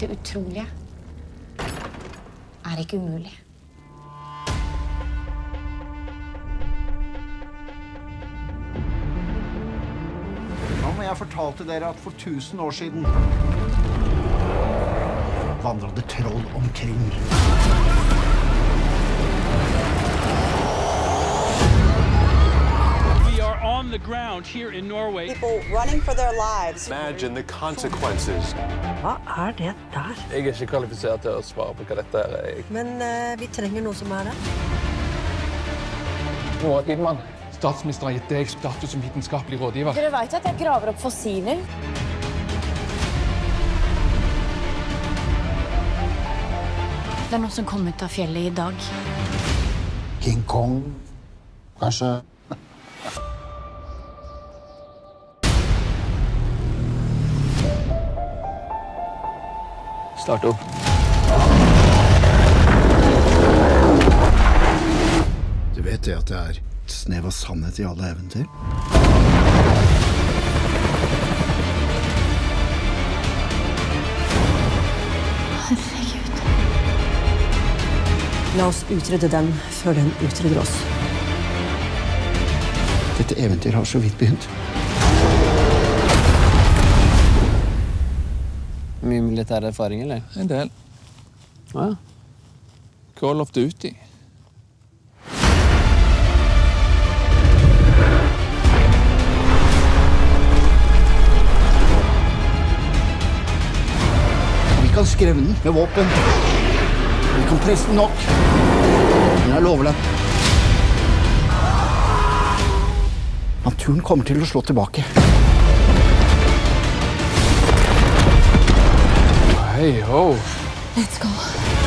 Det utrolige er ikke umulig. Om jeg fortalte dere at for 1000 år siden vandra det troll omkring? The ground here in Norway. People running for their lives. Imagine the consequences. Hva er det der? Jeg er ikke kvalifisert til å svare på hva dette er. Men eh, vi trenger noe som er det. Roar Kidman, statsministeren har gitt deg status som vitenskapelig rådgiver. Dere veit at jeg graver opp fossiler? Det er noe som kom ut av fjellet i dag. King Kong, kanskje? Start opp. Du vet det at det er et snev av sannhet i alle eventyr? Herregud. La oss utrydde den før den utrydder oss. Dette eventyret har så vidt begynt. Mye militær erfaring, eller? En del. Ja. Call of Duty. Vi kan skremme den med våpen. Vi kan presse den nok. Men jeg lover deg Naturen kommer til å slå tilbake. Hei ho. Let's go.